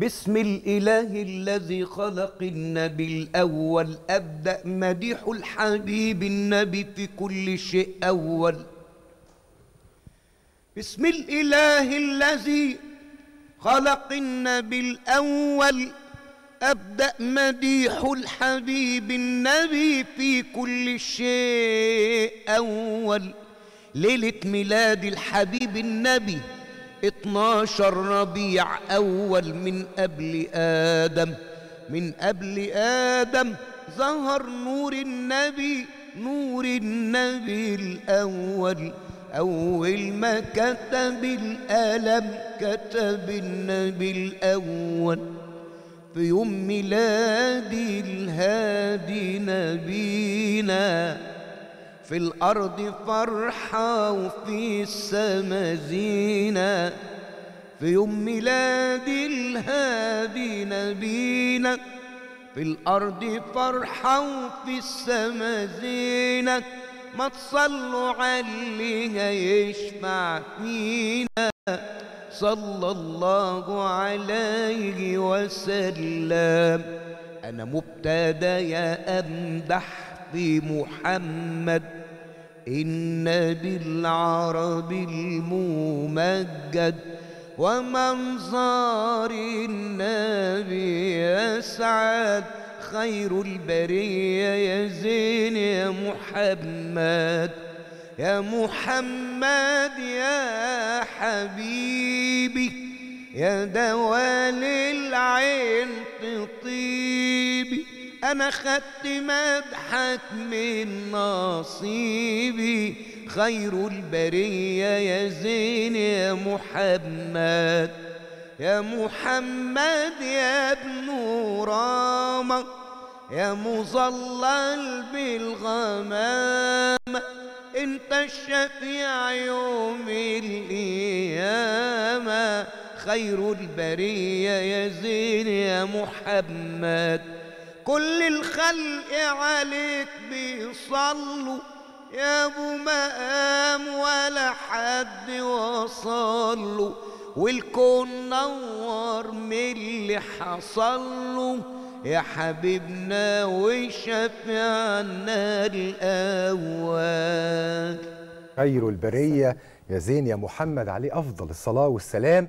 بسم الإله الذي خلق النبي الأول أبدأ مديح الحبيب النبي في كل شيء أول. بسم الإله الذي خلق النبي الأول أبدأ مديح الحبيب النبي في كل شيء أول. ليلة ميلاد الحبيب النبي 12 ربيع أول من قبل آدم. من قبل آدم ظهر نور النبي نور النبي الأول. أول ما كتب الألم كتب النبي الأول. في يوم ميلاد الهادي نبينا في الأرض فرحة وفي السما زينة في يوم ميلاد الهادي نبينا. في الأرض فرحة وفي السما زينة ما تصلوا عليها يشفع فينا. صلى الله عليه وسلم. أنا مبتدى يا أمدح في محمد. النبي العربي الممجد ومنظر النبي يسعد. خير البرية يا زين يا محمد يا محمد يا حبيبي يا دوال العين أنا خدت مدحك من نصيبي. خير البرية يا زين يا محمد. يا محمد يا ابن رامة. يا مظلل بالغمامة. انت الشفيع يوم القيامة. خير البرية يا زين يا محمد. كل الخلق عليك بيصلوا. يا أبو مقام ولا حد وصله والكون نور من اللي حصله يا حبيبنا وشفعنا الأول. خير البرية. يا زين يا محمد عليه أفضل الصلاة والسلام.